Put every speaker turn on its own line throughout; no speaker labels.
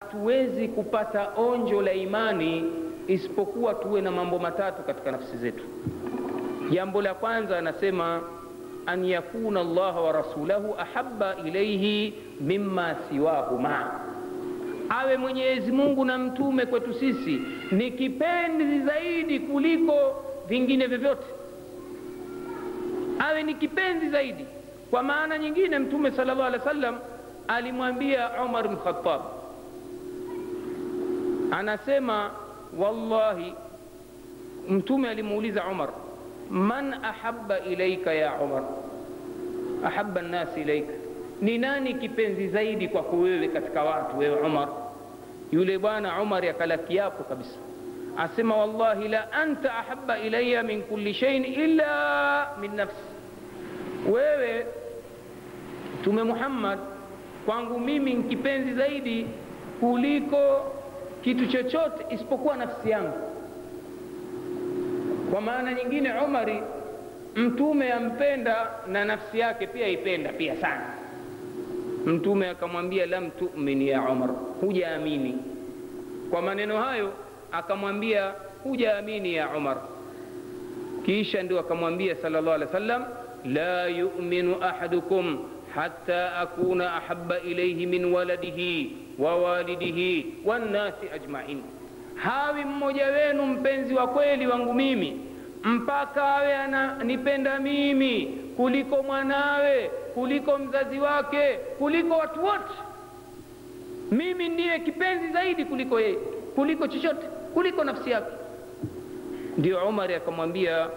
hatuwezi kupata onjo la imani isipokuwa tuwe na mambo matatu katika nafsi zetu. Jambo la kwanza anasema an yakuna Allah wa rasulahu ahabba ilaihi mimma siwahuma, awe Mwenyezi Mungu na mtume kwetu sisi ni kipenzi zaidi kuliko vingine vyovyote, awe ni kipenzi zaidi. Kwa maana nyingine, Mtume sallallahu alaihi wasallam alimwambia Umar bin Khattab, anasema wallahi, Mtume alimuuliza Umar, man ahabba ilaika ya Umar, ahabba nnasi ilaika, ni nani kipenzi zaidi kwako wewe katika watu, wewe Umar? Yule bwana Umar akala kiapo kabisa, asema wallahi la anta ahabba ilaya min kulli shay'in illa min nafsi, wewe Mtume Muhammad kwangu mimi ni kipenzi zaidi kuliko kitu chochote isipokuwa nafsi yangu. Kwa maana nyingine, Umari mtume ampenda na nafsi yake pia ipenda pia sana. Mtume akamwambia lam tu'min ya Umar, hujaamini. Kwa maneno hayo akamwambia hujaamini ya Umar. Kisha ndio akamwambia sallallahu alaihi wasallam, la yu'minu ahadukum hatta akuna أحب إليه من ولده ووالده والناس ajmain, hawi mmoja wenu mpenzi wa kweli wangu mimi mpaka awe ananipenda mimi kuliko mwanawe, kuliko mzazi wake, kuliko watu wote. Mimi ndiye kipenzi zaidi kuliko yeye, kuliko chochote, kuliko nafsi yake. Ndio Umar akamwambia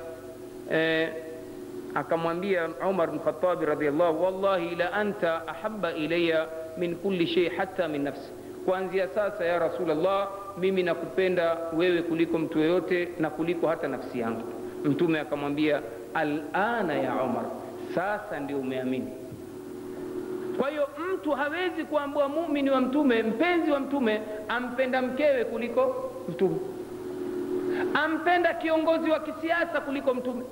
eh, akamwambia Umar bin Khattab radhiyallahu, wallahi la anta ahabba ilayya min kulli shay hatta min nafsi, kuanzia sasa ya Rasulullah, mimi nakupenda wewe kuliko mtu yoyote na kuliko hata nafsi yangu. Mtume akamwambia alana ya Umar, sasa ndio umeamini. Kwa hiyo mtu hawezi kuambua muumini wa mtume, mpenzi wa mtume, ampenda mkewe kuliko mtume, ampenda kiongozi wa kisiasa kuliko mtume.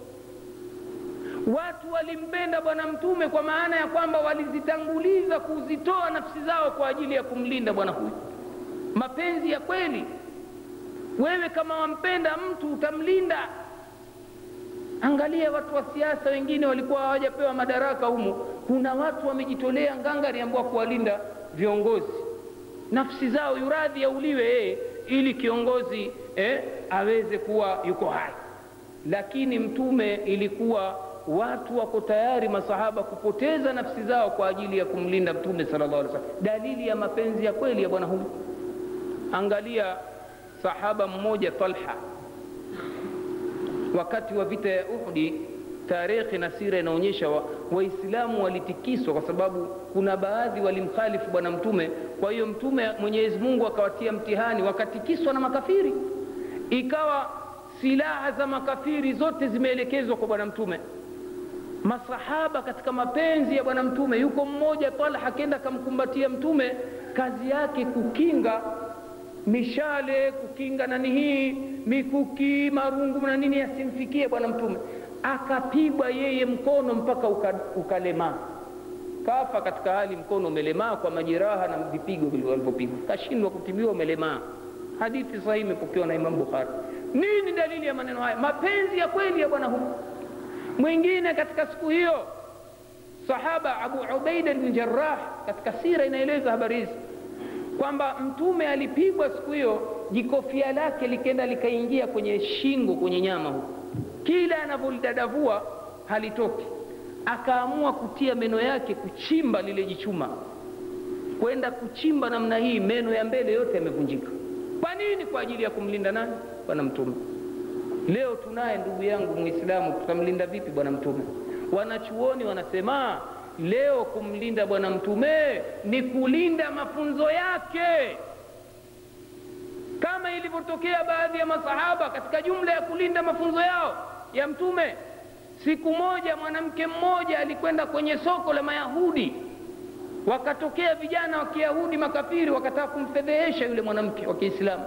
Watu walimpenda bwana mtume kwa maana ya kwamba walizitanguliza kuzitoa nafsi zao kwa ajili ya kumlinda bwana huyu, mapenzi ya kweli. Wewe kama wampenda mtu utamlinda. Angalia watu wa siasa wengine walikuwa hawajapewa madaraka humo, kuna watu wamejitolea ngangari ambao kuwalinda viongozi, nafsi zao yuradhi auliwe yeye ili kiongozi eh, aweze kuwa yuko hai. Lakini mtume ilikuwa watu wako tayari, masahaba kupoteza nafsi zao kwa ajili ya kumlinda mtume sallallahu alaihi wasallam, dalili ya mapenzi ya kweli ya bwana huyu. Angalia sahaba mmoja Talha, wakati wa vita ya Uhudi, tarehe na sira inaonyesha Waislamu wa walitikiswa kwa sababu kuna baadhi walimkhalifu bwana mtume. Kwa hiyo mtume Mwenyezi Mungu akawatia mtihani, wakatikiswa na makafiri, ikawa silaha za makafiri zote zimeelekezwa kwa bwana mtume. Masahaba katika mapenzi ya bwana mtume, yuko mmoja Talha akenda akamkumbatia mtume, kazi yake kukinga mishale, kukinga nani hii mikuki, marungu na nini yasimfikie bwana mtume. Akapigwa yeye mkono mpaka ukalemaa, kafa katika hali mkono umelemaa kwa majeraha na vipigo vilivyopigwa, kashindwa kutibiwa, umelemaa. Hadithi sahihi imepokewa na Imam Bukhari. Nini dalili ya maneno haya? Mapenzi ya kweli ya bwana huyu. Mwingine katika siku hiyo sahaba Abu Ubaida bin Jarrah, katika sira inaeleza habari hizi kwamba mtume alipigwa siku hiyo, jikofia lake likenda likaingia kwenye shingo, kwenye nyama huko, kila anavyolidadavua halitoki. Akaamua kutia meno yake kuchimba lile jichuma, kwenda kuchimba namna hii, meno ya mbele yote yamevunjika. Kwa nini? Kwa ajili ya kumlinda nani? Bwana Mtume. Leo tunaye ndugu yangu Muislamu, tutamlinda vipi bwana Mtume? Wanachuoni wanasema leo kumlinda bwana Mtume ni kulinda mafunzo yake, kama ilivyotokea baadhi ya masahaba katika jumla ya kulinda mafunzo yao ya Mtume. Siku moja mwanamke mmoja alikwenda kwenye soko la Mayahudi, wakatokea vijana wa Kiyahudi makafiri, wakataka kumfedhehesha yule mwanamke wa Kiislamu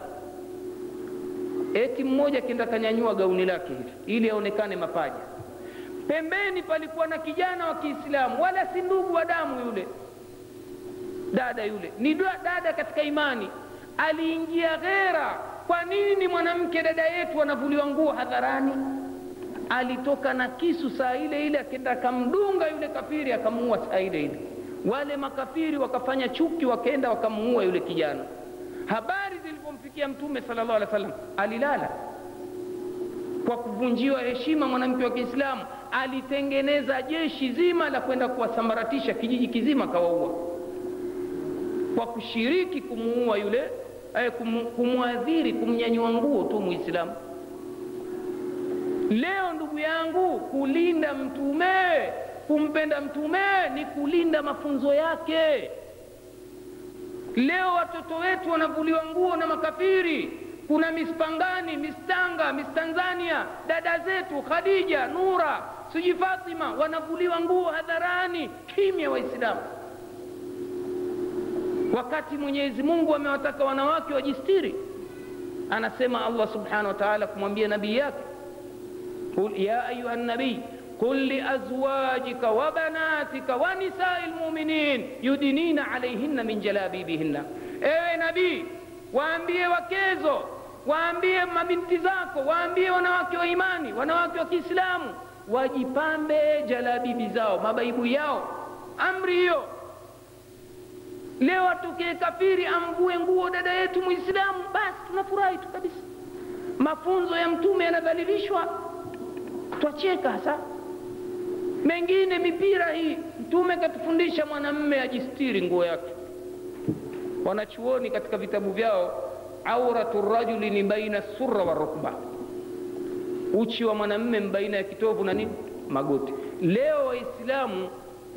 eti mmoja akienda kanyanyua gauni lake hivi ili aonekane mapaja. Pembeni palikuwa na kijana wa Kiislamu, wala si ndugu wa damu yule, dada yule ni dada katika imani. Aliingia ghera. Kwa nini mwanamke dada yetu anavuliwa nguo hadharani? Alitoka na kisu saa ile ile akenda akamdunga yule kafiri akamuua saa ile ile. Wale makafiri wakafanya chuki wakaenda wakamuua yule kijana. Habari zilipomfikia mtume sala alaihi alih sallam alilala. Kwa kuvunjiwa heshima mwanamke wa kiislamu alitengeneza jeshi zima la kwenda kuwasambaratisha kijiji kizima kawaua kwa kushiriki kumuua yule eh, kum, kumwadhiri kumnyanyua nguo tu muislamu. Leo ndugu yangu kulinda mtume kumpenda mtume ni kulinda mafunzo yake Leo watoto wetu wanavuliwa nguo na makafiri. Kuna mispangani, mistanga, mistanzania, dada zetu Khadija, Nura, siji Fatima, wanavuliwa nguo hadharani, kimya Waislamu, wakati Mwenyezi Mungu amewataka wanawake wajistiri. Anasema Allah subhanah wa ta'ala kumwambia nabii yake, ul ya ayuha nabii قل لأزواجك وبناتك ونساء المؤمنين يدنين عليهن من جلابيبهن ewe nabii waambie wakezo waambie mabinti zako waambie wanawake wa imani wanawake wa kiislamu wajipambe jalabibi zao mabaibu yao amri hiyo leo atokee kafiri amvue nguo dada yetu muislamu basi tunafurahi tu kabisa mafunzo ya mtume yanadhalilishwa twacheka hasa mengine mipira hii mtume katufundisha mwanamme ajistiri nguo yake. Wanachuoni katika vitabu vyao auratu rajuli ni baina surra wa rukba. Uchi wa mwanamme baina ya kitovu na nini? Magoti. Leo waislamu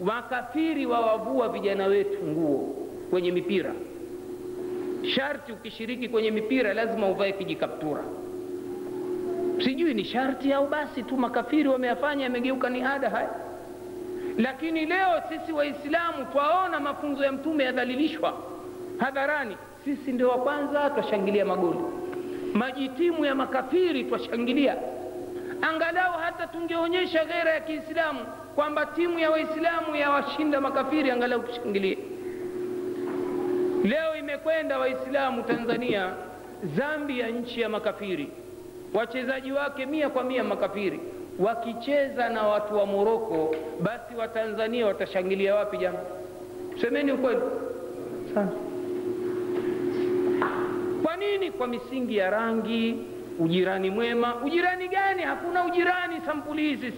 makafiri wawavua vijana wetu nguo kwenye mipira. Sharti ukishiriki kwenye mipira lazima uvae kijikaptura sijui ni sharti au basi tu makafiri wameyafanya yamegeuka ni ada haya. Lakini leo sisi waislamu twaona mafunzo ya mtume yadhalilishwa hadharani. Sisi ndio wa kwanza twashangilia magoli. Majitimu ya makafiri twashangilia. Angalau hata tungeonyesha ghera ya kiislamu kwamba timu ya waislamu yawashinda makafiri angalau tushangilie. Leo imekwenda waislamu tanzania zambia nchi ya makafiri wachezaji wake mia kwa mia makafiri. Wakicheza na watu wa moroko basi watanzania watashangilia wapi jama semeni ukweli. Sana. Kwa nini? Kwa misingi ya rangi ujirani mwema. Ujirani gani? Hakuna ujirani sampuli hizi.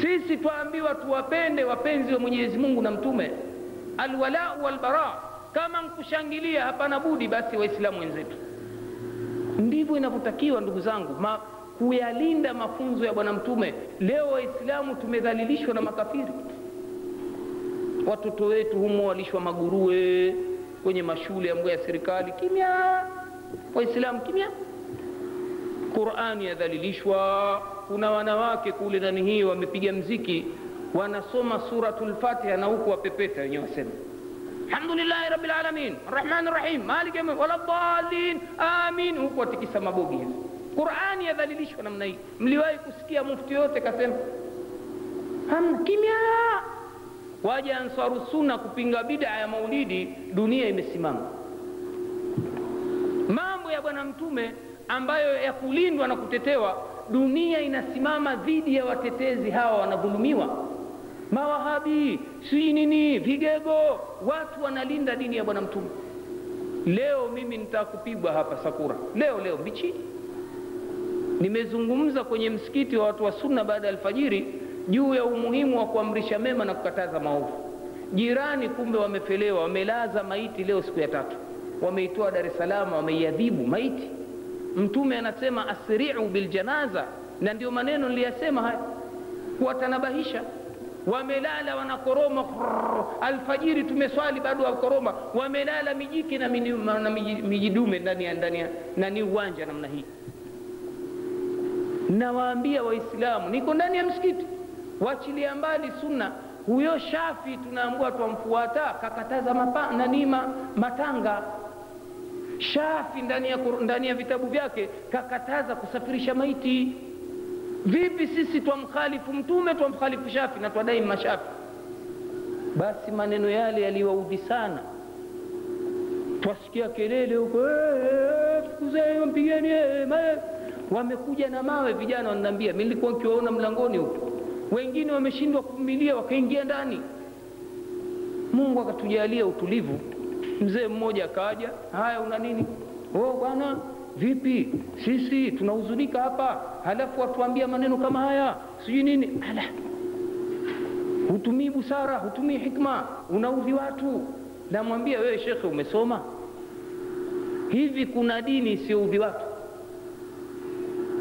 sisi sisi twaambiwa tuwapende wapenzi wa mwenyezi mungu na mtume. Alwalau walbara. Kama nkushangilia hapana budi basi waislamu wenzetu ndivyo inavyotakiwa ndugu zangu ma, kuyalinda mafunzo ya bwana mtume. Leo waislamu tumedhalilishwa na makafiri. Watoto wetu humo walishwa magurue kwenye mashule ambayo ya serikali. Kimya waislamu kimya. Qurani yadhalilishwa. Kuna wanawake kule nani hii wamepiga mziki wanasoma suratul fatiha na huku wapepeta wenyewe wasema alhamdulillahi rabbil alamin. Arrahmani rahim. Maliki yawmi wala dhalin amin. Huku watikisa mabogi. Hivi qurani yadhalilishwa namna hii. Mliwahi kusikia mufti yote kasema hamna kimya. Waja ansaru sunna kupinga bida ya maulidi dunia imesimama. Mambo ya bwana mtume ambayo ya kulindwa na kutetewa dunia inasimama dhidi ya watetezi hawa wanadhulumiwa mawahabi sijui nini vigego watu wanalinda dini ya bwana mtume. Leo mimi nitakupigwa hapa sakura. Leo leo mbichini nimezungumza kwenye msikiti wa watu wa sunna baada ya alfajiri juu ya umuhimu wa kuamrisha mema na kukataza maovu. Jirani kumbe wamefelewa wamelaza maiti leo siku ya tatu. Wameitoa dar es salaam wameiadhibu maiti. Mtume anasema asriu biljanaza na ndio maneno niliyasema haya. Kuwatanabahisha wamelala wanakoroma. Alfajiri tumeswali bado wakoroma wamelala mijiki na, mijidume ndani ya ndani na nani uwanja namna hii. Nawaambia waislamu niko ndani ya msikiti. Wachilia mbali sunna. Huyo shafi tunaambua twamfuata kakataza nanima matanga. Shafi ndani ya vitabu vyake kakataza kusafirisha maiti vipi sisi twamkhalifu mtume twamkhalifu shafi na twadai mashafi? Basi maneno yale yaliwaudhi sana. Twasikia kelele huko "Eh, fukuzeni mpigeni eh, wamekuja na mawe vijana wananiambia mi nilikuwa nkiwaona mlangoni huko. Wengine wameshindwa kuvumilia wakaingia ndani. Mungu akatujalia utulivu. Mzee mmoja akaja haya una nini? Oh bwana vipi? Sisi tunahuzunika hapa. Halafu watuambia maneno kama haya. Sijui nini. Ala. Hutumii busara hutumii hikma. Unaudhi watu. Namwambia wewe shekhe umesoma? Hivi kuna dini isiyoudhi watu?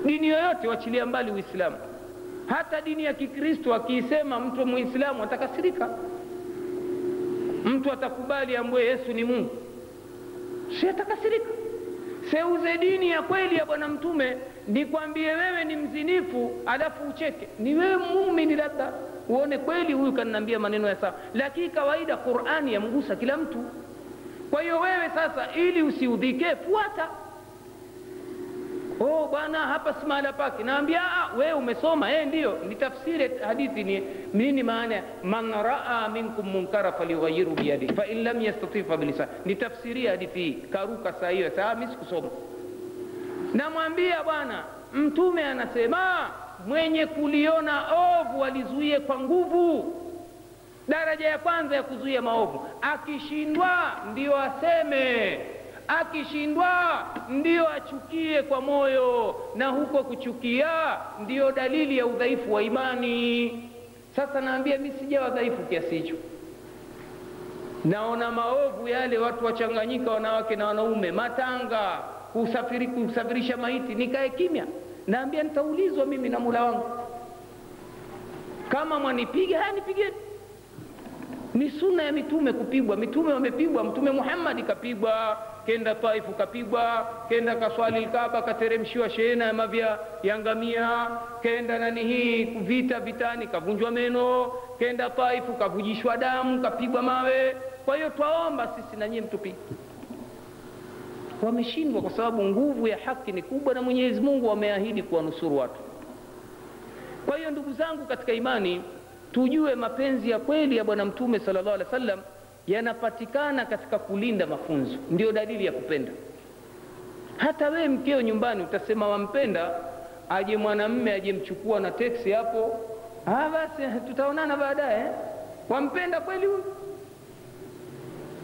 Dini yoyote wachilia mbali uislamu. Hata dini ya kikristo akiisema mtu muislamu atakasirika. Mtu atakubali ambwe yesu ni mungu. Si atakasirika seuze dini ya kweli ya bwana mtume nikwambie wewe ni mzinifu alafu ucheke. Ni wewe muumini labda uone kweli huyu kaninaambia maneno ya sawa. Lakini kawaida qurani yamgusa kila mtu. Kwa hiyo wewe sasa ili usiudhike fuata oh bwana hapa si mahala pake naambia "Ah, wewe umesoma eh ndio. Ni tafsiri hadithi ni nini maana man raa minkum munkara falyughayiru biyadi fa in lam yastati fa bilisan ni tafsiri hadithi hii. Karuka saa hiyo saa mimi sikusoma. Namwambia bwana mtume anasema mwenye kuliona ovu alizuie kwa nguvu. Daraja ya kwanza ya kuzuia maovu. Akishindwa ndio aseme akishindwa ndio achukie kwa moyo na huko kuchukia ndio dalili ya udhaifu wa imani. Sasa naambia mi sijawa dhaifu kiasi hicho. Naona maovu yale watu wachanganyika wanawake na wanaume matanga kusafiri, kusafirisha maiti nikae kimya. Naambia nitaulizwa mimi na mula wangu. Kama mwanipiga haya nipigeni ni sunna ya mitume kupigwa. Mitume wamepigwa mtume muhammadi kapigwa kenda taifu kapigwa kenda kaswali lkaba kateremshiwa shehena ya mavya ya ngamia kenda nani hii vita vitani kavunjwa meno kenda taifu kavujishwa damu kapigwa mawe. Kwa hiyo twaomba sisi na nyie mtupige. Wameshindwa kwa sababu nguvu ya haki ni kubwa na mwenyezi mungu wameahidi kuwanusuru watu. Kwa hiyo ndugu zangu katika imani tujue mapenzi ya kweli ya bwana mtume sallallahu alaihi wasallam yanapatikana katika kulinda mafunzo. Ndio dalili ya kupenda. Hata wewe mkeo nyumbani utasema wampenda aje mwanamme ajemchukua na teksi hapo. Ah basi tutaonana baadaye wampenda kweli huyu?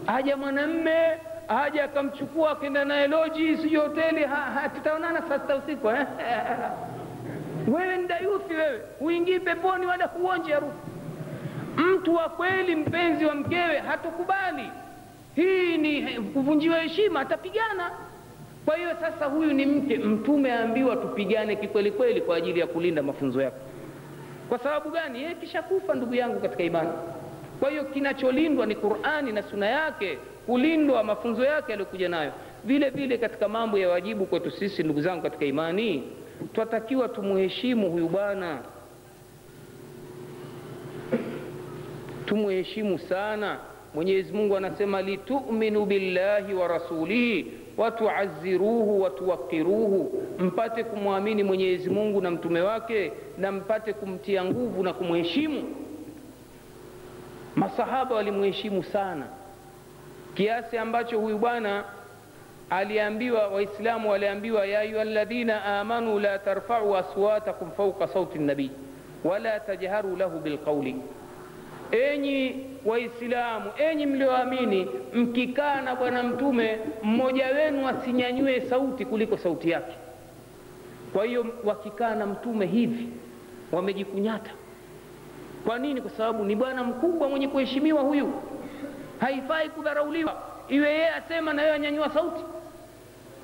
Aja mwanamme aja akamchukua akenda naye loji sijui hoteli tutaonana saa sita usiku eh? wewe ni dayuthi wewe? Huingii peponi wala huonje harufu. Mtu wa kweli mpenzi wa mkewe hatukubali. Hii ni kuvunjiwa heshima atapigana. Kwa hiyo sasa huyu ni mke mtume aambiwa tupigane kikweli kweli kwa ajili ya kulinda mafunzo yako. Kwa sababu gani? Yeye kishakufa ndugu yangu katika imani. Kwa hiyo kinacholindwa ni qurani na suna yake kulindwa mafunzo yake aliyokuja nayo. Vile vile katika mambo ya wajibu kwetu sisi ndugu zangu katika imani twatakiwa tumuheshimu huyu bwana. Tumuheshimu sana. Mwenyezi mungu anasema lituminu billahi wa rasulihi watuaziruhu watuwakiruhu mpate kumwamini mwenyezi mungu na mtume wake na mpate kumtia nguvu na kumheshimu. Masahaba walimheshimu sana. Kiasi ambacho huyu bwana aliambiwa waislamu waliambiwa ya ayuha ladhina amanu la tarfau aswatakum fauka sauti nabii wala tajharu lahu bilqauli enyi waislamu enyi mlioamini mkikaa na bwana mtume mmoja wenu asinyanyue sauti kuliko sauti yake. Kwa hiyo wakikaa na mtume hivi wamejikunyata. Kwa nini? Kwa sababu ni bwana mkubwa mwenye kuheshimiwa huyu. Haifai kudharauliwa. Iwe yeye asema na yeye anyanyua sauti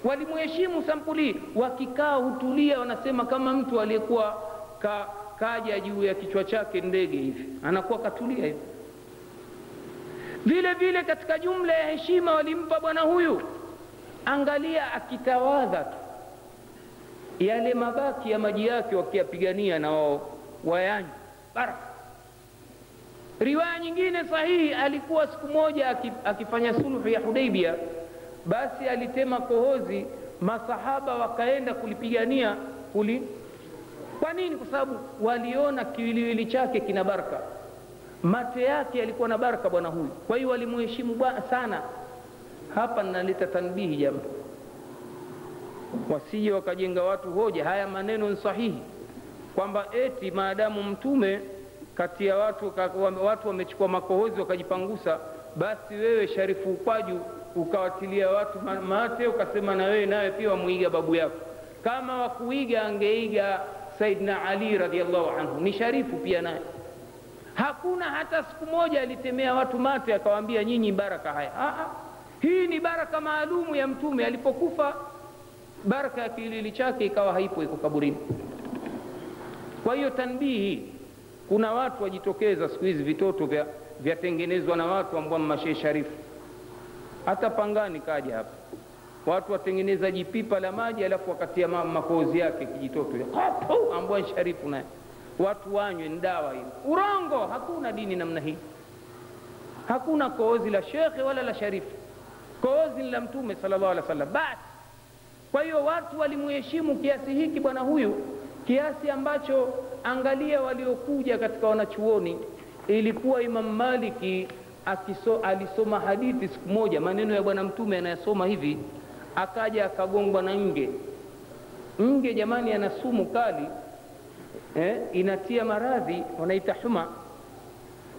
walimuheshimu sampuli wakikaa hutulia wanasema kama mtu aliyekuwa ka, kaja juu ya kichwa chake ndege hivi anakuwa katulia hivi. Vile vile katika jumla ya heshima walimpa bwana huyu. Angalia akitawadha tu. Yale mabaki ya maji yake wakiyapigania na wao wayanywa baraka. Riwaya nyingine sahihi alikuwa siku moja akifanya sulhu ya hudaibia basi alitema kohozi masahaba wakaenda kulipigania kuli kwa nini? Kwa sababu waliona kiwiliwili chake kina baraka. Mate yake yalikuwa na baraka bwana huyu. Kwa hiyo walimuheshimu sana. Hapa naleta tanbihi jambo, wasije wakajenga watu hoja. Haya maneno ni sahihi. Kwamba eti maadamu mtume kati ya watu watu wamechukua makohozi wakajipangusa basi wewe sharifu ukwaju ukawatilia watu mate ukasema na wewe nawe pia wamwiga babu yako. Kama wakuiga angeiga saidna ali radiallahu anhu. Ni sharifu pia naye. Hakuna hata siku moja alitemea watu mate akawaambia nyinyi baraka haya. Aa, hii ni baraka maalumu ya mtume. Alipokufa baraka ya kilili chake ikawa haipo iko kaburini. Kwa hiyo tanbihi kuna watu wajitokeza siku hizi vitoto vyatengenezwa vya na watu ambao mashehe sharifu hata pangani kaja hapa. Watu watengeneza jipipa la maji alafu wakatia makozi yake kijitoto. Ambwa sharifu naye. Watu wanywe ni dawa hiyo. Urongo hakuna dini namna hii. Hakuna koozi la shekhe wala la sharifu. Koozi ni la mtume sallallahu alaihi wasallam. Basi. Kwa hiyo watu walimuheshimu kiasi hiki bwana huyu kiasi ambacho angalia waliokuja katika wanachuoni ilikuwa imam maliki akiso, alisoma hadithi siku moja maneno ya bwana mtume anayasoma hivi akaja akagongwa na nge. Nge jamani ana sumu kali eh, inatia maradhi wanaita huma.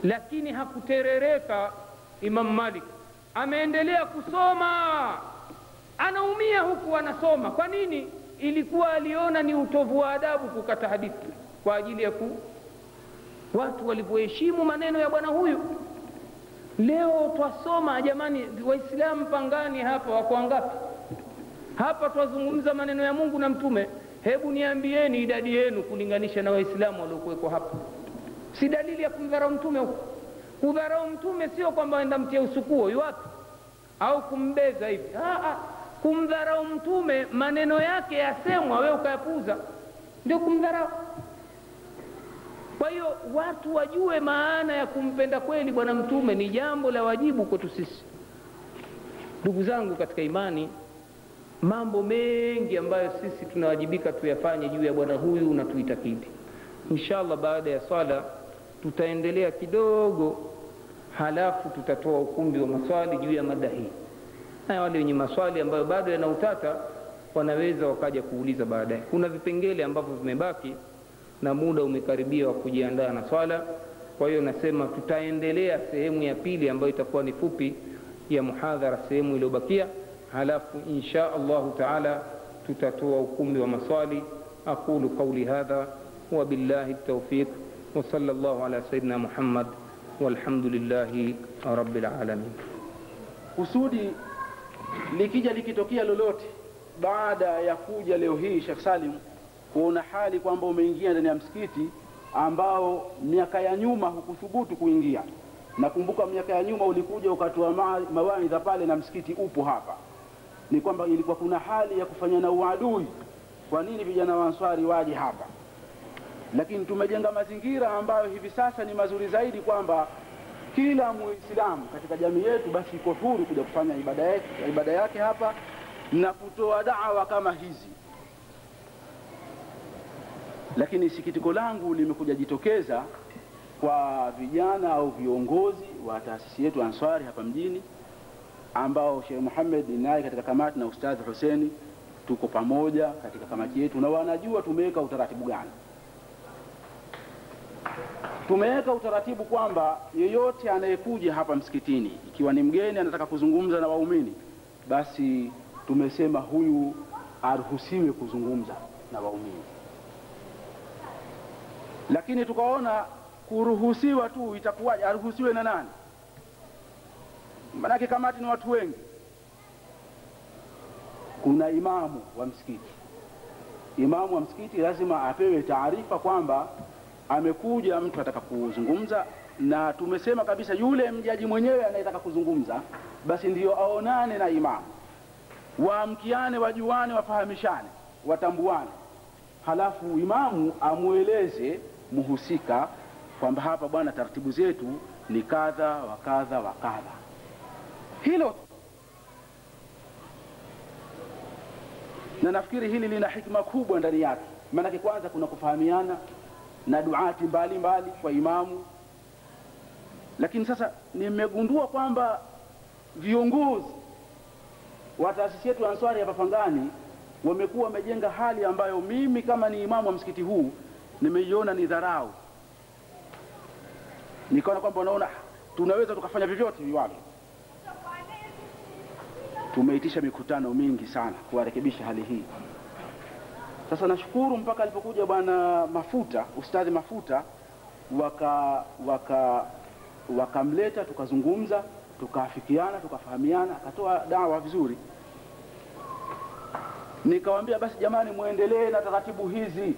Lakini hakuterereka imam malik. Ameendelea kusoma. Anaumia huku anasoma. Kwa nini? Ilikuwa aliona ni utovu wa adabu kukata hadithi kwa ajili ya ku watu walivyoheshimu maneno ya bwana huyu leo twasoma jamani waislamu pangani hapa wako wangapi? Hapa twazungumza maneno ya mungu na mtume. Hebu niambieni idadi yenu kulinganisha na waislamu waliokuwekwa hapa. Si dalili ya kumdharau mtume huku kudharau mtume sio kwamba enda mtia usukuo yuwapi au kumbeza hivi? Kumdharau mtume maneno yake yasemwa wewe ukayapuza ndio kumdharau kwa hiyo watu wajue maana ya kumpenda kweli bwana mtume ni jambo la wajibu kwetu sisi. Ndugu zangu katika imani mambo mengi ambayo sisi tunawajibika tuyafanye juu ya bwana huyu na tuitakidi. Inshallah baada ya swala tutaendelea kidogo halafu tutatoa ukumbi wa maswali juu ya mada hii. Na wale wenye maswali ambayo bado yanautata wanaweza wakaja kuuliza baadaye. Kuna vipengele ambavyo vimebaki na muda umekaribia wa kujiandaa na swala. Kwa hiyo nasema tutaendelea sehemu ya pili ambayo itakuwa ni fupi ya muhadhara, sehemu iliyobakia, halafu insha Allahu taala tutatoa ukumbi wa maswali. aqulu qawli hadha wa billahi tawfiq wa sallallahu ala sayyidina Muhammad walhamdulillahi rabbil alamin.
Kusudi likija likitokea lolote baada ya kuja leo hii Sheikh Salim kuona hali kwamba umeingia ndani ya msikiti ambao miaka ya nyuma hukuthubutu kuingia. Nakumbuka miaka ya nyuma ulikuja ukatoa mawaidha pale na msikiti upo hapa, ni kwamba ilikuwa kuna hali ya kufanya na uadui. Kwa nini vijana wa Answari waje hapa? Lakini tumejenga mazingira ambayo hivi sasa ni mazuri zaidi, kwamba kila muislamu katika jamii yetu basi iko huru kuja kufanya ibada yake, ibada yake hapa na kutoa dawa kama hizi. Lakini sikitiko langu limekuja jitokeza kwa vijana au viongozi wa taasisi yetu Answari hapa mjini, ambao Sheikh Muhammad naye katika kamati na Ustadhi Huseni tuko pamoja katika kamati yetu, na wanajua tumeweka utaratibu gani. Tumeweka utaratibu kwamba yeyote anayekuja hapa msikitini, ikiwa ni mgeni anataka kuzungumza na waumini, basi tumesema huyu aruhusiwe kuzungumza na waumini. Lakini tukaona kuruhusiwa tu itakuwaje? Aruhusiwe na nani? Manake kamati ni watu wengi. Kuna imamu wa msikiti. Imamu wa msikiti lazima apewe taarifa kwamba amekuja mtu ataka kuzungumza, na tumesema kabisa yule mjaji mwenyewe anayetaka kuzungumza basi ndio aonane na imamu, waamkiane, wajuane, wafahamishane, watambuane, halafu imamu amweleze muhusika kwamba hapa bwana, taratibu zetu ni kadha wa kadha wa kadha. Hilo na nafikiri hili lina hikma kubwa ndani yake, maanake kwanza kuna kufahamiana na duati mbalimbali mbali kwa imamu lakini sasa nimegundua kwamba viongozi wa taasisi yetu ya Answari ya papangani wamekuwa wamejenga hali ambayo mimi kama ni imamu wa msikiti huu nimeiona ni dharau. Nikaona kwamba unaona tunaweza tukafanya vyovyote viwavyo. Tumeitisha mikutano mingi sana kuwarekebisha hali hii. Sasa nashukuru mpaka alipokuja bwana Mafuta, ustadhi Mafuta, waka waka wakamleta tukazungumza, tukaafikiana, tukafahamiana, akatoa dawa vizuri. Nikawambia basi jamani, mwendelee na taratibu hizi,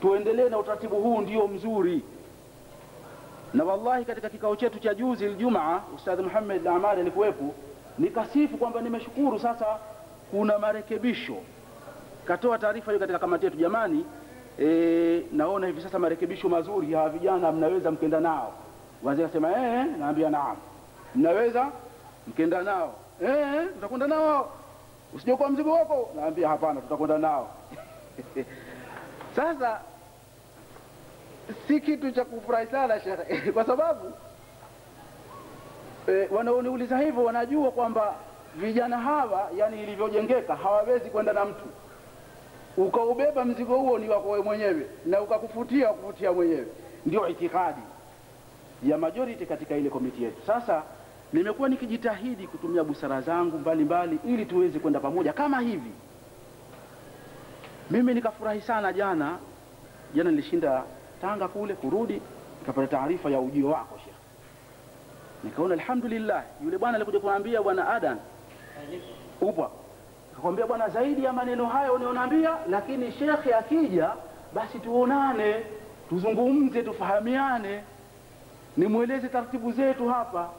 tuendelee na utaratibu huu ndio mzuri. Na wallahi katika kikao chetu cha juzi Ijumaa, Ustadh Muhammad Amari alikuwepo, nikasifu kwamba nimeshukuru, sasa kuna marekebisho. Katoa taarifa hiyo katika kamati yetu, jamani, e, naona hivi sasa marekebisho mazuri ya vijana, mnaweza mkenda nao. Wazee wasema eh, naambia naam, mnaweza mkenda nao eh, tutakwenda nao usijokuwa mzigo wako, naambia hapana, tutakwenda nao. Sasa si kitu cha kufurahi sana shekhe, kwa sababu e, wanaoniuliza hivyo wanajua kwamba vijana hawa, yani ilivyojengeka, hawawezi kwenda na mtu ukaubeba mzigo huo ni wako mwenyewe na ukakufutia kufutia mwenyewe. Ndio itikadi ya majority katika ile komiti yetu. Sasa nimekuwa nikijitahidi kutumia busara zangu mbalimbali ili tuweze kwenda pamoja kama hivi. Mimi nikafurahi sana jana. Jana nilishinda Tanga kule, kurudi nikapata taarifa ya ujio wako Sheikh, nikaona alhamdulillah. Yule bwana alikuja kuambia bwana Adan upwa, akakwambia bwana, zaidi ya maneno hayo unionaambia, lakini shekhe akija basi tuonane, tuzungumze, tufahamiane, nimweleze taratibu zetu hapa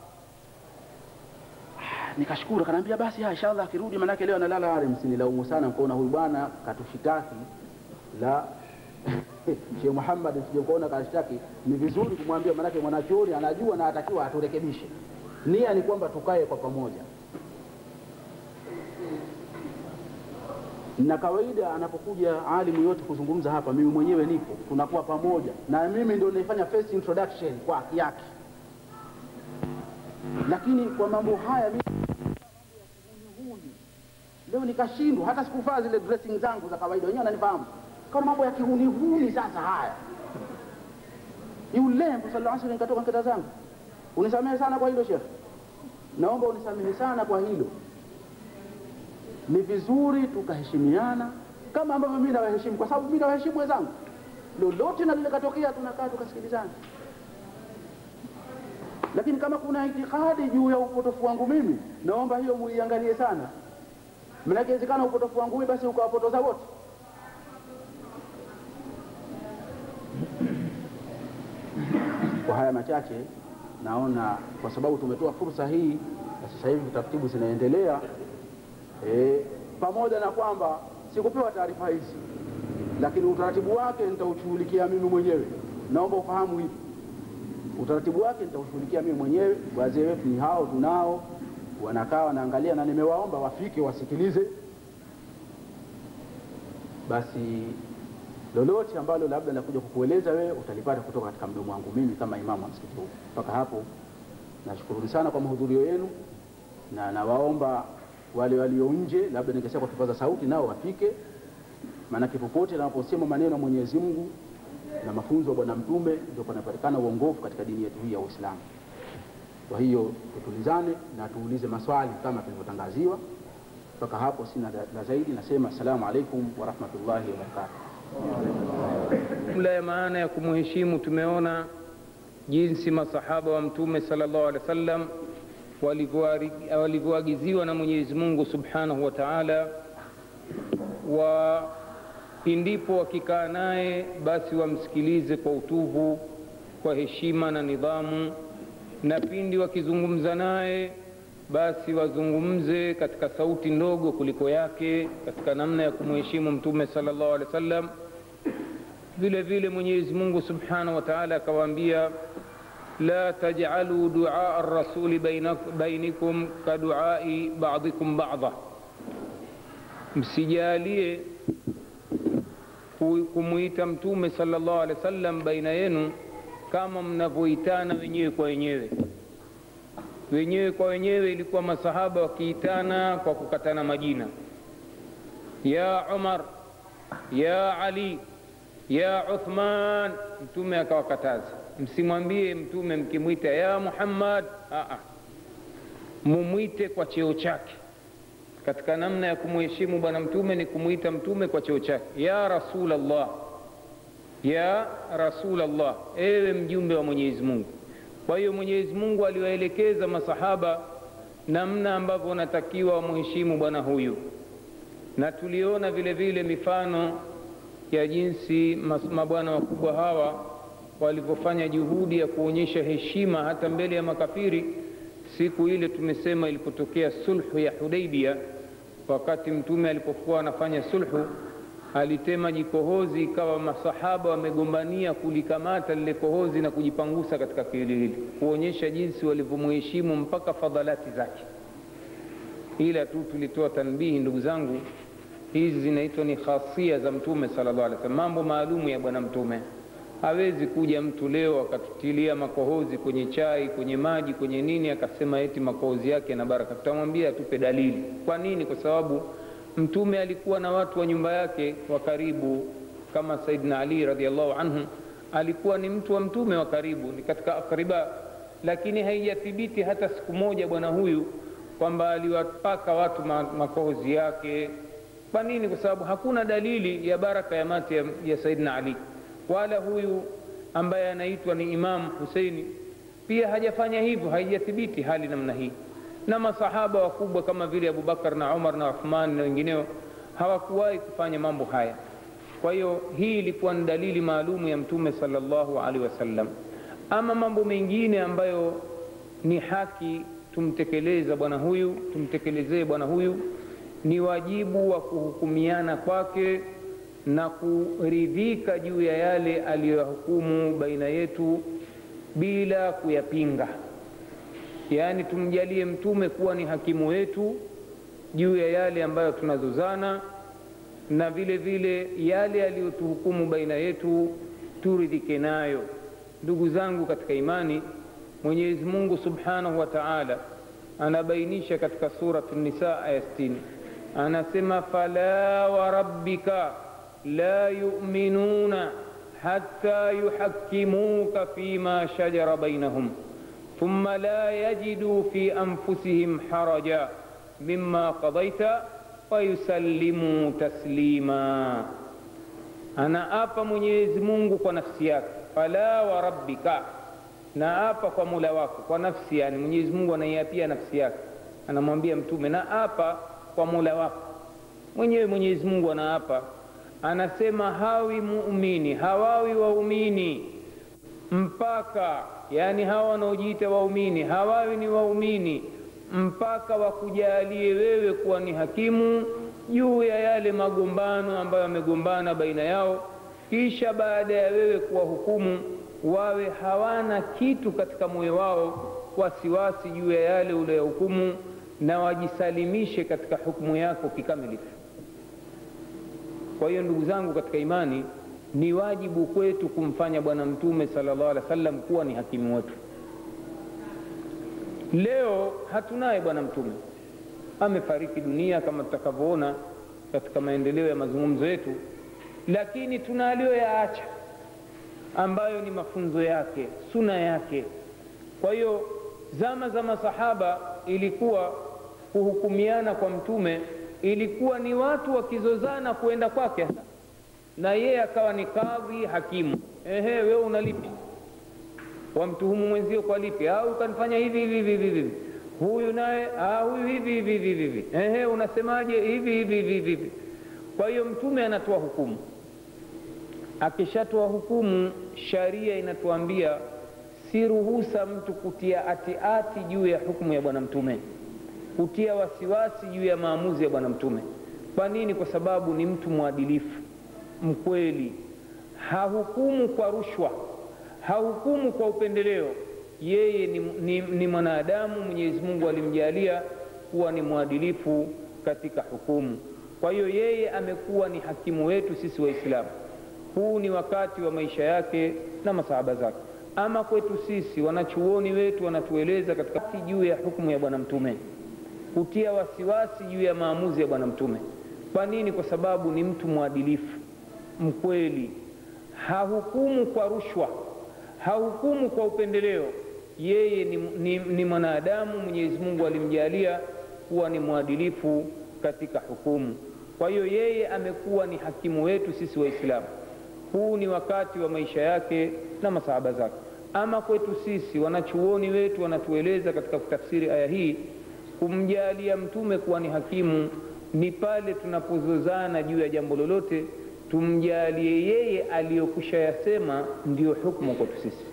nikashukuru kanaambia basi ha, inshallah akirudi, manake leo analala ale, msinilaumu sana mkaona huyu bwana katushitaki la Sheikh Muhammad, sije kuona kashtaki. Ni vizuri kumwambia, manake mwanachuoni anajua na atakiwa aturekebishe. Nia ni kwamba tukae kwa pamoja, na kawaida anapokuja alimu yote kuzungumza hapa, mimi mwenyewe nipo, tunakuwa pamoja, na mimi ndio naifanya first introduction kwa yake, lakini kwa mambo haya mimi leo nikashindwa, hata sikuvaa zile dressing zangu za kawaida, wenyewe wananifahamu kama mambo ya kihunihuni. Sasa haya yule alaihi asri, nikatoka nketa zangu. Unisamehe sana kwa hilo Shekh, naomba unisamehe sana kwa hilo. Ni vizuri tukaheshimiana kama ambavyo mimi nawaheshimu, kwa sababu mimi nawaheshimu wenzangu. Lolote na lile katokea, tunakaa tukasikilizana. Lakini kama kuna itikadi juu ya upotofu wangu mimi, naomba hiyo muiangalie sana, mnakiwezekana upotofu wangu mimi basi ukawapotoza wote. Kwa haya machache, naona kwa sababu tumetoa fursa hii na sasa hivi taratibu zinaendelea e, pamoja na kwamba sikupewa taarifa hizi, lakini utaratibu wake nitaushughulikia mimi mwenyewe. Naomba ufahamu hivi, utaratibu wake nitaushughulikia mimi mwenyewe. Wazee wetu ni hao, tunao wanakaa wanaangalia, na nimewaomba wafike wasikilize. Basi lolote ambalo labda nakuja kukueleza wewe utalipata kutoka katika mdomo wangu mimi kama imamu wa msikiti huu. Mpaka hapo nashukuruni sana kwa mahudhurio yenu, na nawaomba wale walio nje, labda ningesema kwa kipaza sauti, nao wafike, maanake popote anaposema maneno ya Mwenyezi Mungu na mafunzo ya Bwana Mtume ndio panapatikana uongofu katika dini yetu hii ya Uislamu. Kwa hiyo tutulizane na tuulize maswali kama tulivyotangaziwa. Mpaka hapo sina la zaidi, nasema assalamu alaikum warahmatullahi wabarakatuh.
Jumla ya maana ya kumheshimu, tumeona jinsi masahaba wa Mtume sallallahu alaihi wasallam walivyoagiziwa na Mwenyezi Mungu subhanahu wa taala, wa pindipo wakikaa naye basi wamsikilize kwa utuvu, kwa heshima na nidhamu, na pindi wakizungumza naye basi wazungumze katika sauti ndogo kuliko yake, katika namna ya kumheshimu Mtume sallallahu wa sallam Vile vile Mwenyezi Mungu subhanahu wa taala akawaambia, la taj'alu duaa ar-rasuli bainikum ka duai ba'dikum ba'dha, msijalie kumwita Mtume sallallahu alaihi wasallam baina yenu kama mnavyoitana wenyewe kwa wenyewe. Wenyewe kwa wenyewe ilikuwa masahaba wakiitana kwa kukatana majina. Ya umar ya ali ya uthman mtume akawakataza. Msimwambie mtume mkimwita ya muhammad mumwite kwa cheo chake katika namna ya kumheshimu bwana mtume ni kumwita mtume kwa cheo chake. Ya rasulllah ya rasulllah ewe mjumbe wa mwenyezi mungu. Kwa hiyo mwenyezi mungu aliwaelekeza masahaba namna ambavyo wanatakiwa wamheshimu bwana huyu. Na tuliona vile vile mifano ya jinsi mabwana wakubwa hawa walivyofanya juhudi ya kuonyesha heshima hata mbele ya makafiri siku ile tumesema ilipotokea sulhu ya hudaibia wakati mtume alipokuwa anafanya sulhu alitema jikohozi ikawa masahaba wamegombania kulikamata lile kohozi na kujipangusa katika kiwiliwili kuonyesha jinsi walivyomheshimu mpaka fadhalati zake. Ila tu tulitoa tanbihi ndugu zangu hizi zinaitwa ni khasia za mtume sallallahu alaihi wasallam mambo maalumu ya bwana mtume hawezi kuja mtu leo akatutilia makohozi kwenye chai kwenye maji kwenye nini akasema eti makohozi yake na baraka. Tutamwambia atupe dalili. Kwa nini? Kwa sababu mtume alikuwa na watu wa nyumba yake wa karibu kama saidna ali radiallahu anhu. Alikuwa ni mtu wa mtume wa karibu ni katika akriba lakini haijathibiti hata siku moja bwana huyu kwamba aliwapaka watu makohozi yake. Kwa nini? Kwa sababu hakuna dalili ya baraka ya mati ya, ya saidna ali wala huyu ambaye anaitwa ni imamu huseini pia hajafanya hivyo haijathibiti hali namna hii. Na masahaba wakubwa kama vile abubakar na umar na uthmani na wengineo hawakuwahi kufanya mambo haya. Kwa hiyo hii ilikuwa ni dalili maalumu ya mtume salllahu alaihi wasallam. Ama mambo mengine ambayo ni haki tumtekeleza bwana huyu tumtekelezee bwana huyu ni wajibu wa kuhukumiana kwake na kuridhika juu ya yale aliyohukumu baina yetu bila kuyapinga. Yaani tumjalie mtume kuwa ni hakimu wetu juu ya yale ambayo tunazozana na vile vile yale aliyotuhukumu baina yetu turidhike nayo. Ndugu zangu katika imani mwenyezi mungu subhanahu wa taala anabainisha katika suratu nisa aya 60 anasema fala warabbika la yuminuna hatta yuhakimuka fima shajara bainahum ثم لا يجدوا في أنفسهم حرجا مما قضيت ويسلموا تسليما أنا أبا mwenyezi mungu kwa nafsi yake fala warabbika na apa kwa mula wako kwa nafsi yani mwenyezi mungu anaiapia nafsi yake anamwambia mtume na apa kwa mula wako mwenyewe mwenyezi mungu anaapa anasema hawi muumini hawawi waumini. Mpaka yani hawa wanaojiita waumini hawawi ni waumini. Mpaka wakujalie wewe kuwa ni hakimu juu ya yale magombano ambayo yamegombana baina yao. Kisha baada ya wewe kuwa hukumu wawe hawana kitu katika moyo wao wasiwasi juu ya yale uliyohukumu na wajisalimishe katika hukumu yako kikamilifu kwa hiyo ndugu zangu katika imani ni wajibu kwetu kumfanya bwana mtume sallallahu alaihi wasallam kuwa ni hakimu wetu. Leo hatunaye bwana mtume. Amefariki dunia kama tutakavyoona katika maendeleo ya mazungumzo yetu lakini tuna aliyoyaacha ambayo ni mafunzo yake suna yake. Kwa hiyo zama za masahaba ilikuwa kuhukumiana kwa mtume ilikuwa ni watu wakizozana kuenda kwake. Na yeye akawa ni kadhi hakimu. Ehe wewe unalipi? Wamtuhumu mwenzio kwa lipi? Au ukanifanya hivi hivi hivi hivi huyu naye huyu hivi hivi hivi hivi ehe unasemaje? Hivi hivi hivi hivi kwa hiyo mtume anatoa hukumu. Akishatoa hukumu sharia inatuambia si ruhusa mtu kutia atiati ati juu ya hukumu ya bwana mtume kutia wasiwasi juu ya maamuzi ya bwana mtume. Kwa nini? Kwa sababu ni mtu mwadilifu mkweli. Hahukumu kwa rushwa hahukumu kwa upendeleo. Yeye ni, ni, ni mwanadamu mwenyezi mungu alimjalia kuwa ni mwadilifu katika hukumu. Kwa hiyo yeye amekuwa ni hakimu wetu sisi waislamu. Huu ni wakati wa maisha yake na masahaba zake. Ama kwetu sisi wanachuoni wetu wanatueleza katika juu ya hukumu ya bwana mtume kutia wasiwasi juu ya maamuzi ya bwana mtume. Kwa nini? Kwa sababu ni mtu mwadilifu mkweli. Hahukumu kwa rushwa hahukumu kwa upendeleo. Yeye ni, ni, ni mwanadamu mwenyezi mungu alimjalia kuwa ni mwadilifu katika hukumu. Kwa hiyo yeye amekuwa ni hakimu wetu sisi waislamu. Huu ni wakati wa maisha yake na masahaba zake. Ama kwetu sisi wanachuoni wetu wanatueleza katika kutafsiri aya hii kumjalia mtume kuwa ni hakimu ni pale tunapozozana juu ya jambo lolote tumjalie yeye aliyokusha yasema ndiyo hukmu kwetu sisi.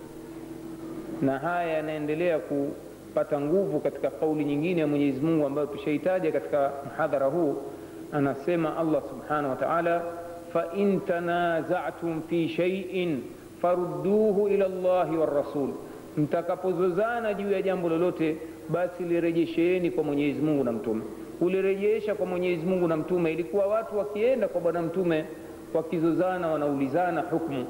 Na haya yanaendelea kupata nguvu katika kauli nyingine ya mwenyezi mungu ambayo tushaitaja katika mhadhara huu. Anasema allah subhanahu wa taala fain tanazatum fi shaiin farudduhu ila llahi warrasul mtakapozozana juu ya jambo lolote basi lirejesheeni kwa mwenyezi mungu na mtume. Kulirejesha kwa mwenyezi mungu na mtume ilikuwa watu wakienda kwa bwana mtume wakizozana wanaulizana hukmu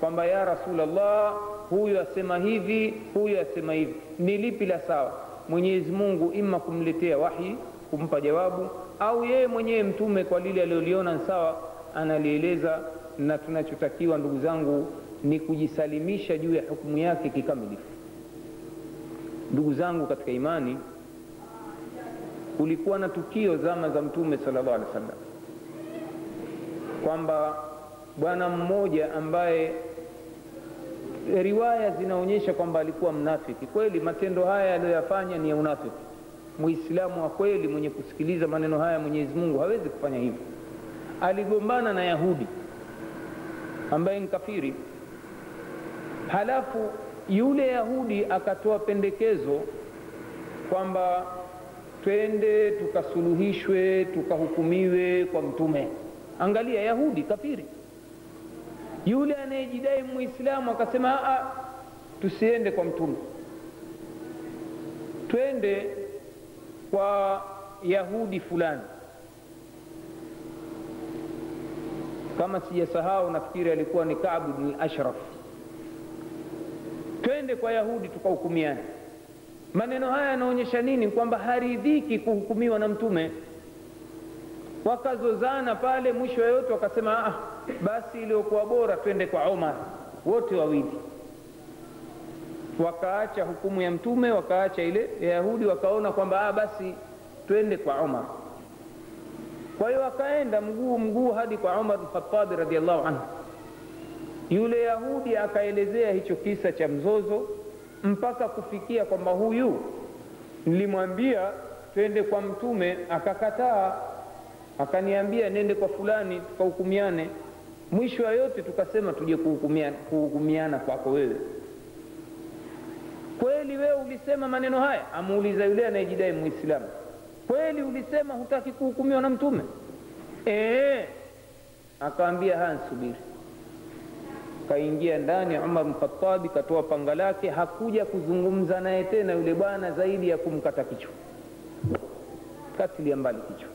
kwamba ya rasulllah huyu asema hivi huyu asema hivi. Ni lipi la sawa? Mwenyezi mungu ima kumletea wahi kumpa jawabu au yeye mwenyewe mtume kwa lile aliloliona sawa analieleza na tunachotakiwa ndugu zangu ni kujisalimisha juu ya hukumu yake kikamilifu ndugu zangu katika imani kulikuwa na tukio zama za mtume salllah alih wa sallam kwamba bwana mmoja ambaye riwaya zinaonyesha kwamba alikuwa mnafiki. Kweli matendo haya aliyoyafanya ni ya unafiki. Muislamu wa kweli mwenye kusikiliza maneno haya mwenyezi mungu hawezi kufanya hivyo. Aligombana na yahudi ambaye ni kafiri. Halafu yule yahudi akatoa pendekezo kwamba twende tukasuluhishwe tukahukumiwe kwa mtume. Angalia yahudi kafiri. Yule anayejidai mwislamu akasema a tusiende kwa mtume. Twende kwa yahudi fulani. Kama sijasahau nafikiri alikuwa ni kabu bn ashraf twende kwa yahudi tukahukumiane. maneno haya yanaonyesha nini? Kwamba haridhiki kuhukumiwa na mtume. Wakazozana pale mwisho yayote wakasema ah, basi iliyokuwa bora twende kwa omar wote wawili. Wakaacha hukumu ya mtume wakaacha ile ya yahudi wakaona kwamba ah, basi twende kwa omar. Kwa hiyo wakaenda mguu mguu hadi kwa omar lkhatabi radiallahu anhu yule yahudi akaelezea hicho kisa cha mzozo mpaka kufikia kwamba huyu nilimwambia twende kwa mtume. Akakataa akaniambia nende kwa fulani tukahukumiane. Mwisho wa yote tukasema tuje kuhukumiana, kuhukumiana kwako wewe. Kweli wewe ulisema maneno haya? Amuuliza yule anayejidai muislamu. Kweli ulisema hutaki kuhukumiwa na mtume? Ee akawambia haya nsubiri kaingia ndani umar mkhatabi katoa panga lake hakuja kuzungumza naye tena yule bwana zaidi ya kumkata kichwa katilia mbali kichwa.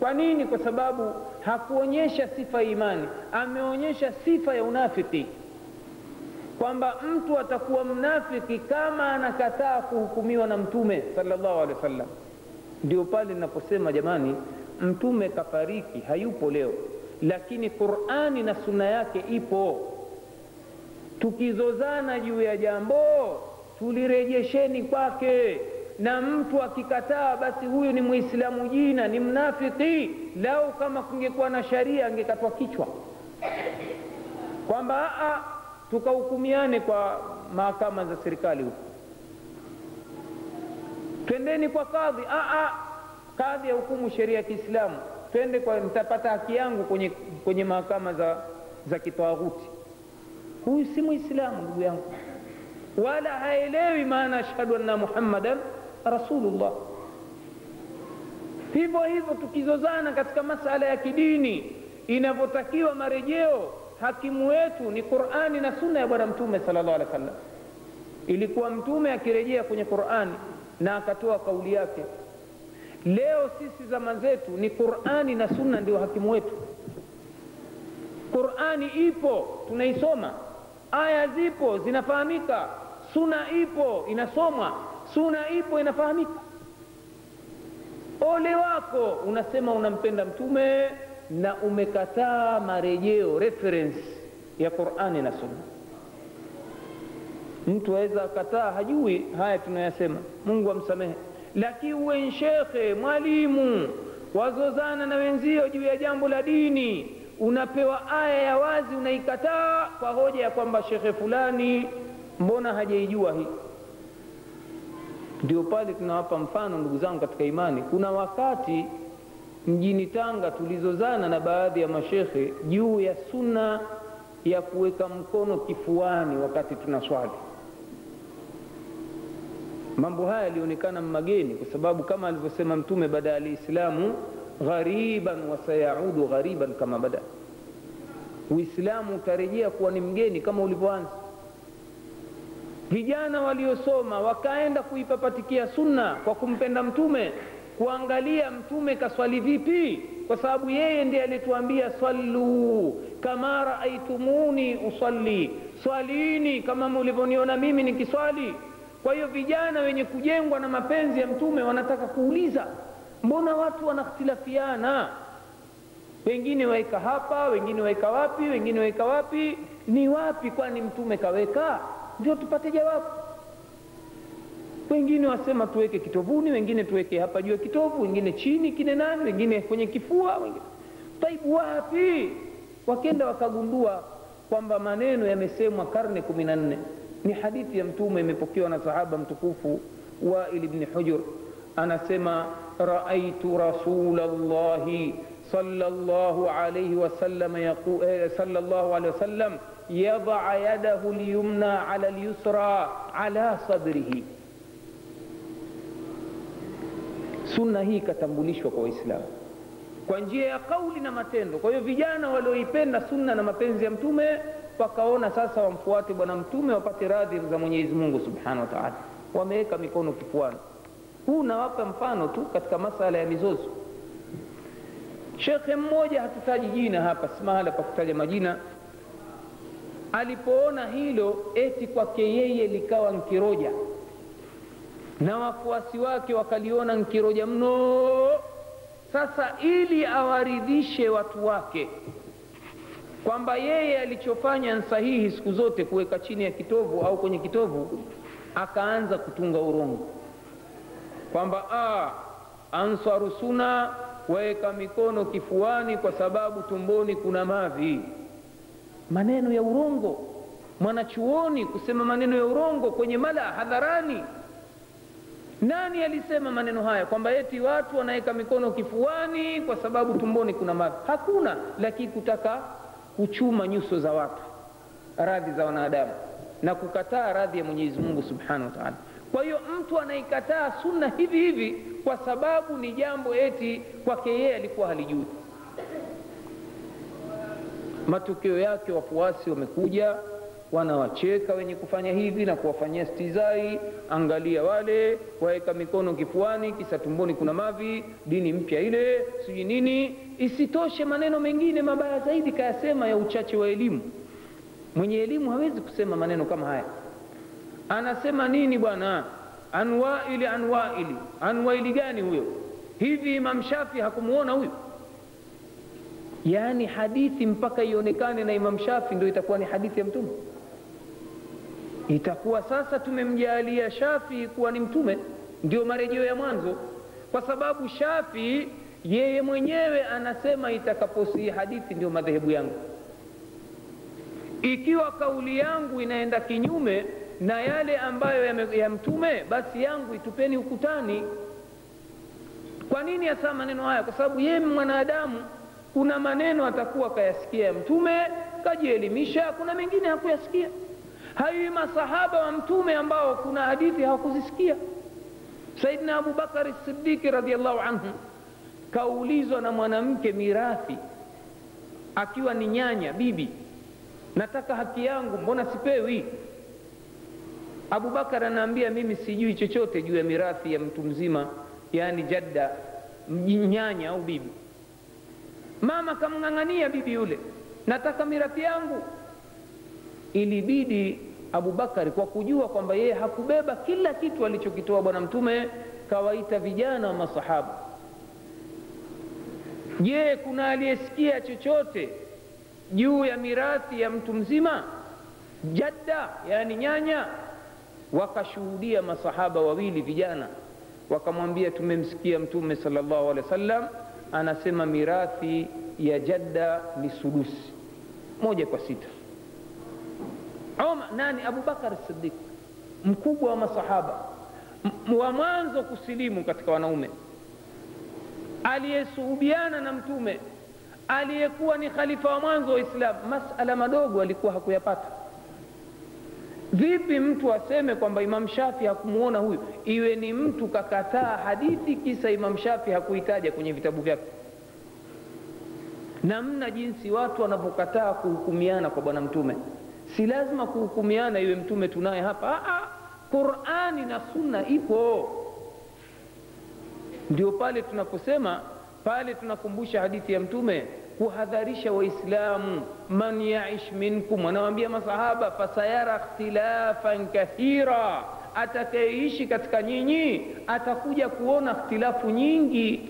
Kwa nini? Kwa sababu hakuonyesha sifa ya imani ameonyesha sifa ya unafiki kwamba mtu atakuwa mnafiki kama anakataa kuhukumiwa na mtume sallallahu alaihi wasallam. ndio pale ninaposema jamani mtume kafariki hayupo leo lakini qurani na sunna yake ipo. Tukizozana juu ya jambo tulirejesheni kwake. Na mtu akikataa basi huyu ni mwislamu jina ni mnafiki. Lau kama kungekuwa na sharia angekatwa kichwa. Kwamba tukahukumiane kwa mahakama za serikali huko. Twendeni kwa kadhi. Aa kadhi ya hukumu sheria ya kiislamu twende kwa nitapata haki yangu kwenye, kwenye mahakama za, za kitawaghuti huyu si mwislamu ndugu yangu. Wala haelewi maana ashhadu anna muhammadan rasulullah. Hivyo hivyo tukizozana katika masala ya kidini inavyotakiwa marejeo hakimu wetu ni qurani na sunna ya bwana mtume sallallahu alaihi wasallam. sallam ilikuwa mtume akirejea kwenye qurani na akatoa kauli yake leo sisi zama zetu ni qurani na sunna ndio hakimu wetu. Qurani ipo tunaisoma. Aya zipo zinafahamika. Suna ipo inasomwa. Suna ipo inafahamika. Ole wako unasema unampenda mtume na umekataa marejeo reference ya qurani na sunna. Mtu aweza akataa hajui haya tunayasema. Mungu amsamehe lakini uwe nshekhe mwalimu wazozana na wenzio juu ya jambo la dini unapewa aya ya wazi unaikataa kwa hoja ya kwamba shekhe fulani mbona hajaijua hii? Ndio pale tunawapa mfano ndugu zangu katika imani. Kuna wakati mjini tanga tulizozana na baadhi ya mashekhe juu ya sunna ya kuweka mkono kifuani wakati tunaswali mambo haya yalionekana mageni kwa sababu kama alivyosema mtume baada ya lislamu ghariban wasayaudu ghariban kama bada uislamu utarejea kuwa ni mgeni kama ulivyoanza. Vijana waliosoma wakaenda kuipapatikia sunna kwa kumpenda mtume kuangalia mtume kaswali vipi kwa sababu yeye ndiye alituambia sallu kama raaitumuni usalli. Swalini kama mulivyoniona mimi nikiswali kwa hiyo vijana wenye kujengwa na mapenzi ya mtume wanataka kuuliza mbona watu wanakhtilafiana wengine waweka hapa wengine waeka wapi wengine waweka wapi. Ni wapi kwani mtume kaweka? Ndio tupate jawabu. Wengine wasema tuweke kitovuni wengine tuweke hapa juu ya kitovu wengine chini kine nani wengine kwenye kifua wengine. Taibu wapi? Wakenda wakagundua kwamba maneno yamesemwa karne kumi na nne ni hadithi ya mtume imepokewa na sahaba mtukufu wail bni hujur anasema raaitu rasula llahi sallallahu alayhi wasallam eh, sallallahu alayhi wasallam yadaa yadahu lyumna ala lyusra ala sadrihi sunna hii ikatambulishwa kwa waislamu. Kwa njia ya kauli na matendo. Kwa hiyo vijana walioipenda sunna na mapenzi ya mtume wakaona sasa wamfuate bwana mtume wapate radhi za mwenyezi mungu subhanahu wa taala. Wameweka mikono kifuani. Huu nawapa mfano tu katika masala ya mizozo. Shekhe mmoja hatutaji jina hapa simahala pa kutaja majina. Alipoona hilo eti kwake yeye likawa nkiroja. Na wafuasi wake wakaliona nkiroja mno. Sasa ili awaridhishe watu wake kwamba yeye alichofanya nsahihi siku zote kuweka chini ya kitovu au kwenye kitovu akaanza kutunga urongo. Kwamba ansaru suna waweka mikono kifuani kwa sababu tumboni kuna mavi. Maneno ya urongo. Mwanachuoni kusema maneno ya urongo kwenye mala hadharani. Nani alisema maneno haya? Kwamba eti watu wanaweka mikono kifuani kwa sababu tumboni kuna mavi. Hakuna lakini kutaka kuchuma nyuso za watu radhi za wanadamu na kukataa radhi ya mwenyezi mungu subhanahu wa taala. Kwa hiyo mtu anaikataa sunna hivi hivi kwa sababu ni jambo eti kwake yeye alikuwa halijui. Matokeo yake wafuasi wamekuja wanawacheka wenye kufanya hivi na kuwafanyia stizai. Angalia wale waweka mikono kifuani kisa tumboni kuna mavi dini mpya ile sijui nini. Isitoshe maneno mengine mabaya zaidi kayasema ya uchache wa elimu. Mwenye elimu hawezi kusema maneno kama haya. Anasema nini bwana? Anwaili anwaili. Anwaili gani huyo? Hivi imam shafi hakumuona huyo? yaani hadithi mpaka ionekane na imam shafi ndio itakuwa ni hadithi ya mtume itakuwa sasa tumemjaalia shafi kuwa ni mtume. Ndio marejeo ya mwanzo. Kwa sababu shafi yeye mwenyewe anasema itakaposii hadithi ndio madhehebu yangu. Ikiwa kauli yangu inaenda kinyume na yale ambayo ya, ya mtume basi yangu itupeni ukutani. Kwa nini hasa maneno haya? Kwa sababu yeye mwanadamu kuna maneno atakuwa kayasikia ya mtume kajielimisha kuna mengine hakuyasikia hawi masahaba wa mtume ambao kuna hadithi hawakuzisikia. Saidna abubakari sidiki radiallahu anhu kaulizwa na mwanamke mirathi akiwa ni nyanya bibi nataka haki yangu mbona sipewi? Abubakar anaambia mimi sijui chochote juu ya mirathi ya mtu mzima yaani jadda nyanya au bibi. Mama kamng'ang'ania bibi yule nataka mirathi yangu ilibidi abubakari kwa kujua kwamba yeye hakubeba kila kitu alichokitoa bwana mtume kawaita vijana wa masahaba. Je kuna aliyesikia chochote juu ya mirathi ya mtu mzima? Jadda yani nyanya. Wakashuhudia masahaba wawili vijana wakamwambia tumemsikia mtume sallallahu alehi wa sallam anasema mirathi ya jadda ni sudusi moja kwa sita Umar, nani? Abubakar sidiq mkubwa wa masahaba wa mwanzo kusilimu katika wanaume aliyesuhubiana na mtume aliyekuwa ni khalifa wa mwanzo wa islam. Masala madogo alikuwa hakuyapata. Vipi mtu aseme kwamba imam shafi hakumuona huyu? Iwe ni mtu kakataa hadithi kisa imam shafi hakuitaja kwenye vitabu vyake. Namna jinsi watu wanavyokataa kuhukumiana kwa bwana mtume si lazima kuhukumiana iwe mtume tunaye hapa. Aa, qurani na sunna ipo. Ndio pale tunaposema pale tunakumbusha hadithi ya mtume kuhadharisha waislamu man yaish minkum wanawambia masahaba fasayara ikhtilafan kathira atakayeishi katika nyinyi atakuja kuona ikhtilafu nyingi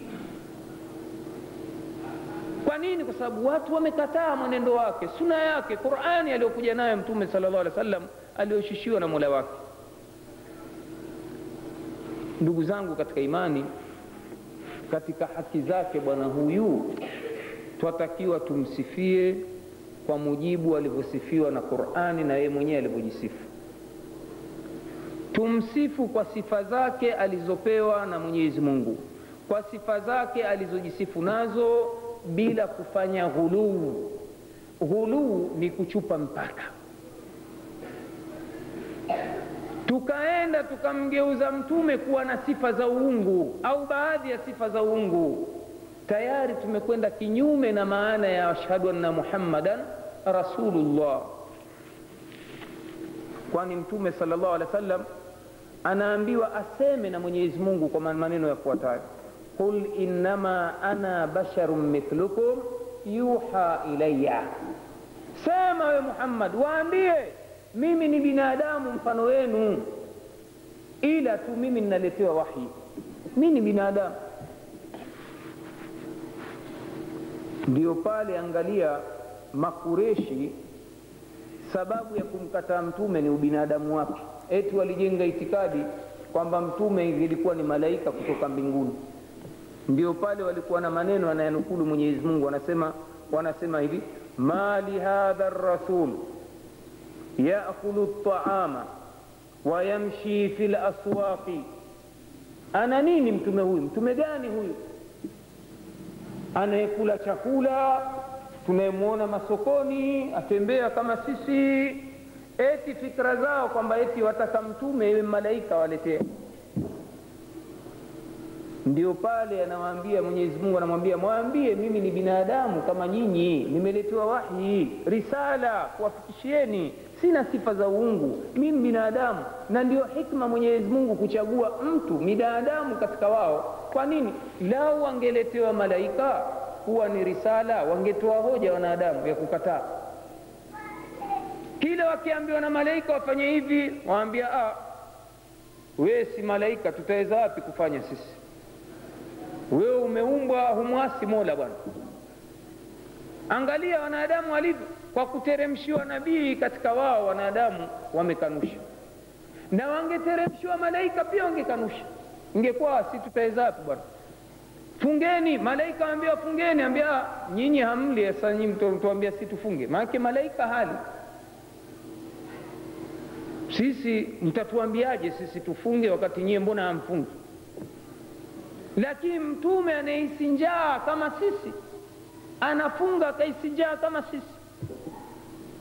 nini? Kwa sababu watu wamekataa mwenendo wake suna yake qurani aliyokuja nayo mtume sala alaihi alih wa sallam aliyoshushiwa na mola wake. Ndugu zangu katika imani katika haki zake bwana huyu twatakiwa tumsifie kwa mujibu alivyosifiwa na qurani na yeye mwenyewe alivyojisifu. Tumsifu kwa sifa zake alizopewa na mwenyezi mungu. Kwa sifa zake alizojisifu nazo bila kufanya ghuluu. Ghuluu ni kuchupa mpaka. Tukaenda tukamgeuza mtume kuwa na sifa za uungu au baadhi ya sifa za uungu. Tayari tumekwenda kinyume na maana ya ashhadu anna muhammadan rasulullah. Kwani mtume sal llahu alehi wa sallam anaambiwa aseme na mwenyezi mungu kwa maneno yafuatayo qul innama ana basharun mithlukum yuha ilaya sema we muhammad waambie mimi ni binadamu mfano wenu ila tu mimi ninaletewa wahi mi ni binadamu ndio pale angalia makureshi sababu ya kumkataa mtume ni ubinadamu wake eti walijenga itikadi kwamba mtume ilikuwa ni malaika kutoka mbinguni ndio pale walikuwa na maneno anayanukulu mwenyezi mungu wanasema wanasema hivi ma lihadha rasul yakulu ltaama wayamshi fi laswaqi ana nini mtume huyu? Mtume gani huyu? Anayekula chakula tunayemwona masokoni atembea kama sisi eti fikra zao kwamba eti wataka mtume iwe malaika waletee ndio pale anawaambia mwenyezi mungu anamwambia mwambie mimi ni binadamu kama nyinyi. Nimeletewa wahi risala kuwafikishieni. Sina sifa za uungu. Mimi binadamu. Na ndio hikma mwenyezi mungu kuchagua mtu binadamu katika wao. Kwa nini? Lau wangeletewa malaika kuwa ni risala. Wangetoa hoja wanadamu ya kukataa. Kila wakiambiwa na malaika wafanye hivi waambia ah, wewe si malaika tutaweza wapi kufanya sisi wewe umeumbwa humwasi mola bwana. Angalia wanadamu walivyo. Kwa kuteremshiwa nabii katika wao wanadamu wamekanusha. Na wangeteremshiwa malaika pia wangekanusha. Ingekuwa si tutaweza bwana. Fungeni malaika ambia fungeni ambia nyinyi hamli sasa nyinyi si tufunge. Maanake malaika hali. Sisi mtatuambiaje sisi tufunge wakati nyie mbona hamfungi lakini mtume anayehisi njaa kama sisi. Anafunga akahisi njaa kama sisi.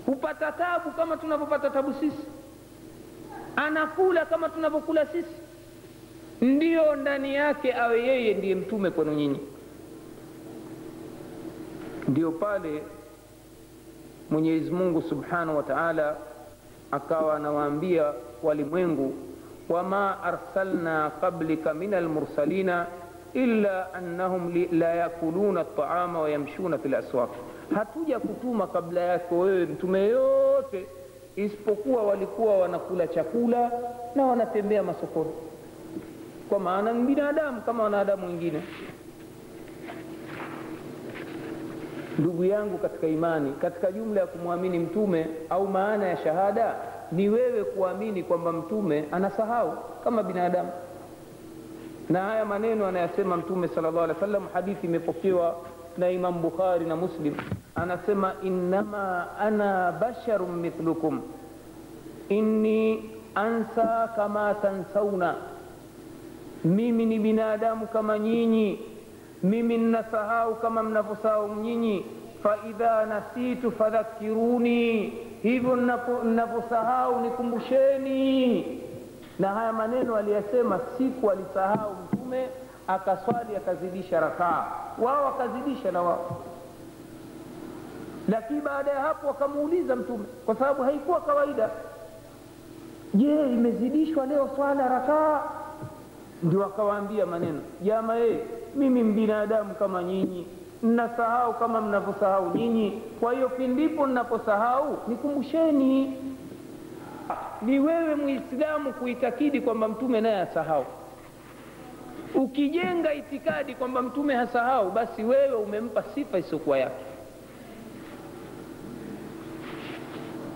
Hupata tabu kama tunavyopata tabu sisi. Anakula kama tunavyokula sisi. Ndiyo ndani yake awe yeye ndiye mtume kwenu nyinyi. Ndiyo pale mwenyezi mungu subhanahu wa taala akawa anawaambia walimwengu wama arsalna qablika min almursalina illa annahum la yakuluna ltaama wayamshuna fi aswaq, hatuja kutuma kabla yako wewe mtume yote isipokuwa walikuwa wanakula chakula na wanatembea masokoni. Kwa maana ni binadamu kama wanadamu wengine. Ndugu yangu katika imani katika jumla ya kumwamini mtume au maana ya shahada ni wewe kuamini kwamba mtume anasahau kama binadamu. Na haya maneno anayasema mtume sallallahu alaihi wasallam hadithi imepokewa na imam bukhari na muslim. Anasema innama ana basharun mithlukum. Inni ansa kama tansauna. Mimi ni binadamu kama nyinyi. Mimi nnasahau kama mnavyosahau nyinyi faidha nasitu fadhakiruni hivyo ninavyosahau nikumbusheni. Na haya maneno aliyasema siku alisahau mtume akaswali akazidisha rakaa. Wao akazidisha na wao. Lakini baada ya hapo wakamuuliza mtume kwa sababu haikuwa kawaida. Je imezidishwa leo swala rakaa? Ndio akawaambia maneno jama ee mimi mbinadamu kama nyinyi mnasahau kama mnavyosahau nyinyi. Kwa hiyo pindipo mnaposahau, nikumbusheni. Ni wewe muislamu kuitakidi kwamba mtume naye asahau ukijenga itikadi kwamba mtume hasahau basi wewe umempa sifa isiyokuwa yake.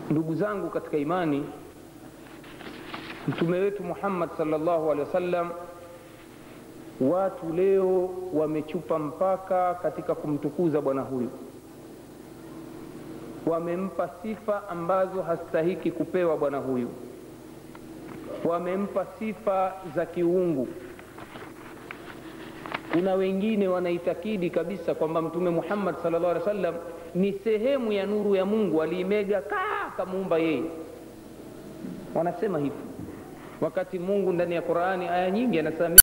Ndugu zangu katika imani mtume wetu muhammad sallallahu alehi wasallam watu leo wamechupa mpaka katika kumtukuza bwana huyu. Wamempa sifa ambazo hastahiki kupewa bwana huyu. Wamempa sifa za kiungu. Kuna wengine wanaitakidi kabisa kwamba mtume muhammad salllah alih wa sallam ni sehemu ya nuru ya mungu aliimega kaa kamuumba yeye. Wanasema hivyo wakati mungu ndani ya qurani aya nyingi anasema